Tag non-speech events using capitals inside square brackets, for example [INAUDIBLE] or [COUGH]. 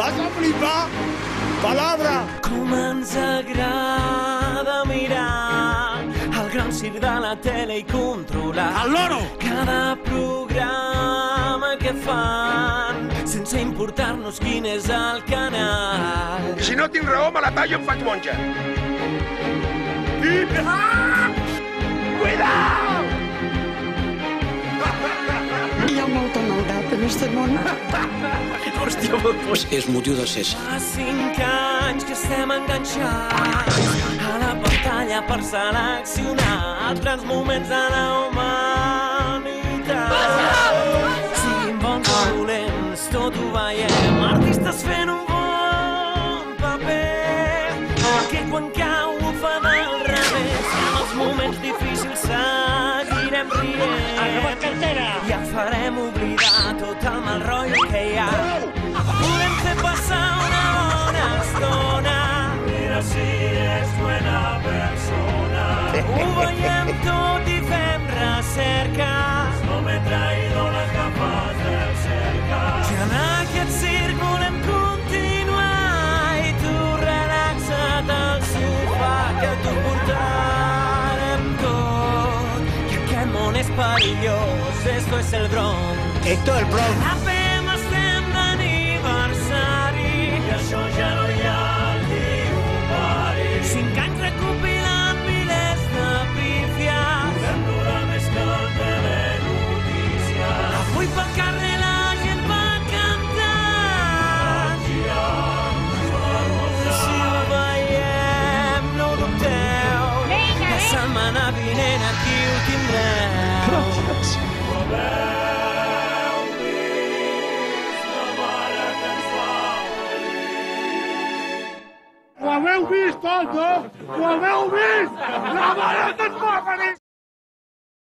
Vas a flipar. Palabra. Com ens agrada mirar el gran circ de la tele i controlar Al loro. cada programa que fan sense importar-nos quin és el canal. Si no tinc raó, me la tallo i em faig monja. Hi este món. [LAUGHS] És motiu de ser. Fa cinc anys que estem enganxats a la pantalla per seleccionar els grans moments de la humanitat. Siguin bons o dolents, tot ho veiem. Artistes fent un bon paper, que quan cau ho fa del revés. En els moments difícils seguirem rient. cartera! Ja farem oblidar tot el mal rotllo que hi ha. Volem fer passar una bona estona. Mira si és buena persona. Ho veiem tot i fem recerca. No m'he traído les gafes del cerca. Si en aquest circ volem continuar i tu relaxa't al sofà que t'ho portarem tot. Que aquest món és perillós, esto es el Bronx. Esto es el Bronx. Apem estem d'aniversari i això ja no hi ha qui ho pari. Cinc anys recopilant milers de pífies. Podem durar més que el telenotícies. Avui pel carrer la gent va cantar. Si ho veiem, no ho dubteu. La setmana vinent aquí ho tindreu. Haveu vist, tots, no? Ho haveu vist? La mare que ens va venir!